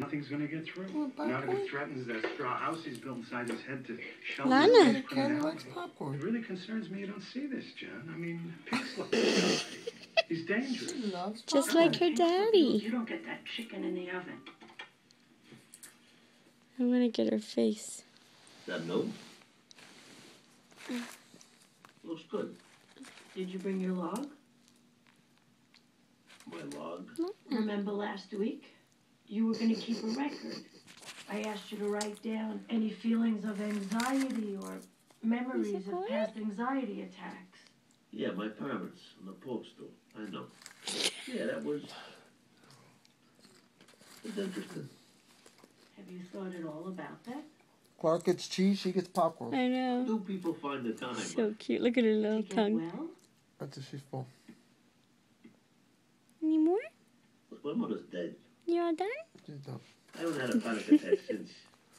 Nothing's gonna get through. Well, Not if it threatens that straw house he's built inside his head to shelter Lana. his The likes criminality. It really concerns me you don't see this, Jen. I mean, Pete's like. He's dangerous. He loves Just like her daddy. You don't get that chicken in the oven. I want to get her face. That milk? Looks good. Did you bring your log? My log. Remember last week? You were going to keep a record. I asked you to write down any feelings of anxiety or memories of past anxiety attacks. Yeah, my parents in the pork store. I know. Yeah, that was. It's interesting. Have you thought at all about that? Clark gets cheese, she gets popcorn. I know. Do people find the time? So cute. Look at her little get tongue. well? That's what she's full. Any more? My mother's dead. You all done? I haven't had a panic attack since.